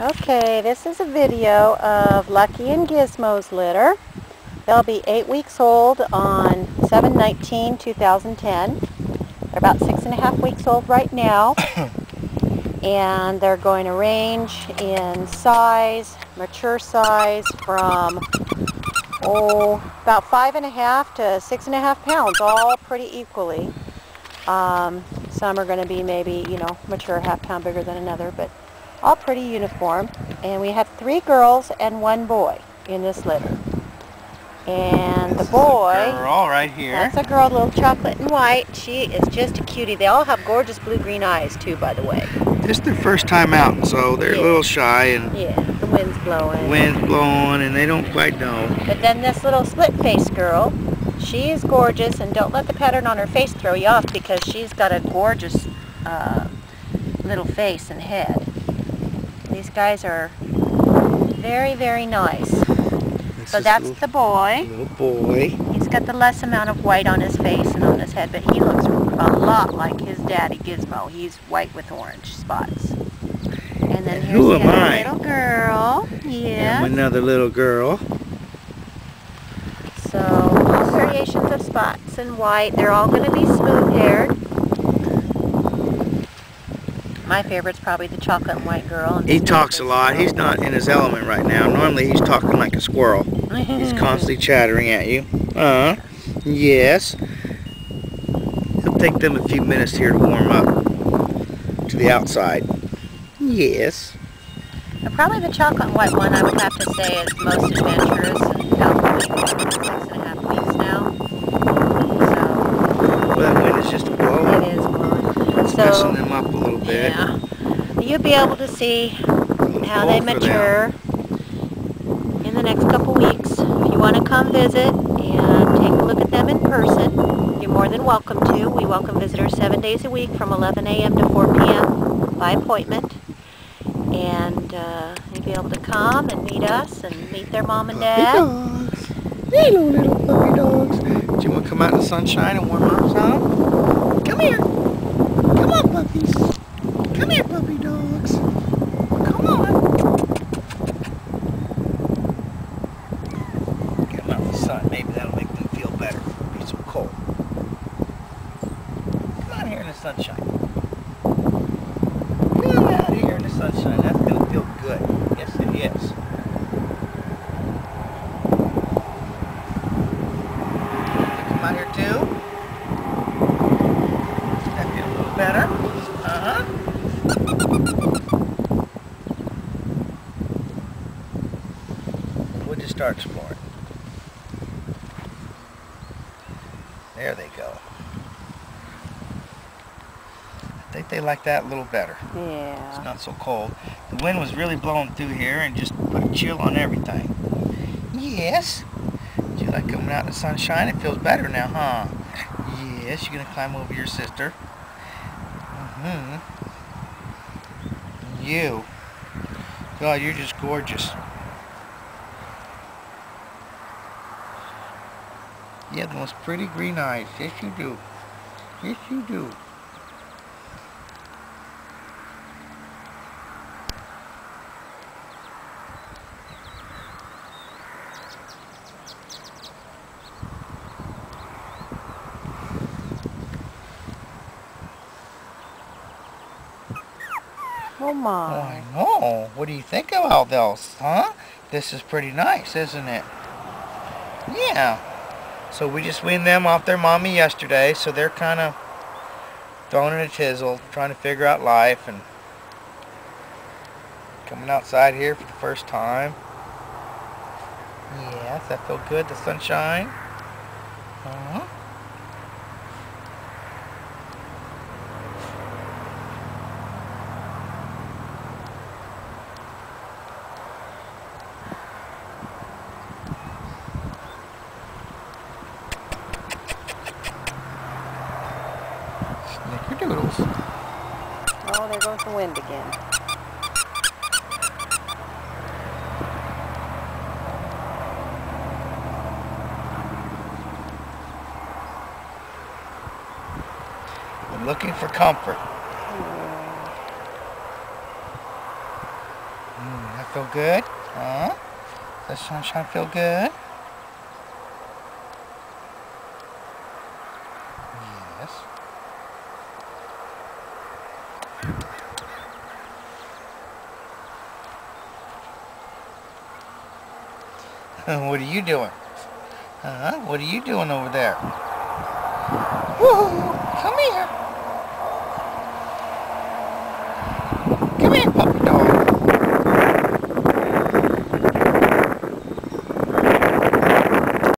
Okay, this is a video of Lucky and Gizmo's litter. They'll be eight weeks old on 7-19-2010. They're about six and a half weeks old right now. and they're going to range in size, mature size, from oh, about five and a half to six and a half pounds, all pretty equally. Um, some are going to be maybe, you know, mature a half pound bigger than another, but all pretty uniform. And we have three girls and one boy in this litter. And the boy, girl right here. That's a girl, little chocolate and white. She is just a cutie. They all have gorgeous blue-green eyes too, by the way. This is their first time out, so they're Yeah. a little shy and Yeah, the wind's blowing. wind's blowing and they don't quite know. But then this little split-faced girl, she is gorgeous, and don't let the pattern on her face throw you off because she's got a gorgeous uh, little face and head. These guys are very, very nice. So that's little, the boy. little boy. He's got the less amount of white on his face and on his head, but he looks a lot like his daddy Gizmo. He's white with orange spots. And then And here's who am I? little girl. Yeah. And another little girl. So all variations of spots and white. They're all going to be smooth haired. My favorite's probably the chocolate and white girl. and He talks a lot. He's not in his element right now. Normally he's talking like a squirrel. He's constantly chattering at you. Uh, yes. It'll take them a few minutes here to warm up to the outside. Yes. But Probably the chocolate and white one I would have to say is most adventurous and for six and a half weeks now. Well, that wind is just So blowing. it is blowing. It's messing So them up yeah, you'll be able to see how they Both of them. mature in the next couple weeks. If you want to come visit and take a look at them in person, you're more than welcome to. We welcome visitors seven days a week from 11 a.m. to 4 p.m. by appointment. And uh, you'll be able to come and meet us and meet their mom and dad. dogs. Hello, little puppy dogs. Do you want to come out in the sunshine and warm up some? Come here. Come on, puppies. Come here, puppy dogs. Come on. Get them out in the sun. Maybe that'll make them feel better. It'll be so cold. Come on here in the sunshine. Come out here in the sunshine. That's going to feel good. Yes, it is. Come out here too. That feel a little better. Uh-huh. We'll just start exploring. There they go. I think they like that a little better. Yeah. It's not so cold. The wind was really blowing through here and just put a chill on everything. Yes. Do you like coming out in the sunshine? It feels better now, huh? Yes, you're gonna climb over your sister. Mm-hmm. You. God, you're just gorgeous. You have the most pretty green eyes. Yes, you do. Yes, you do. Oh Oh, my. I know. What do you think of all this, huh? This is pretty nice, isn't it? Yeah. So we just weaned them off their mommy yesterday, so they're kind of throwing in a tizzle, trying to figure out life and coming outside here for the first time. Yes, that feel good, the sunshine. Uh-huh. Snickerdoodles. Oh, there goes the wind again. I'm looking for comfort. Mm. feel good? Huh? Does sunshine feel good? Yes. what are you doing? Huh? What are you doing over there? Woo! Come here.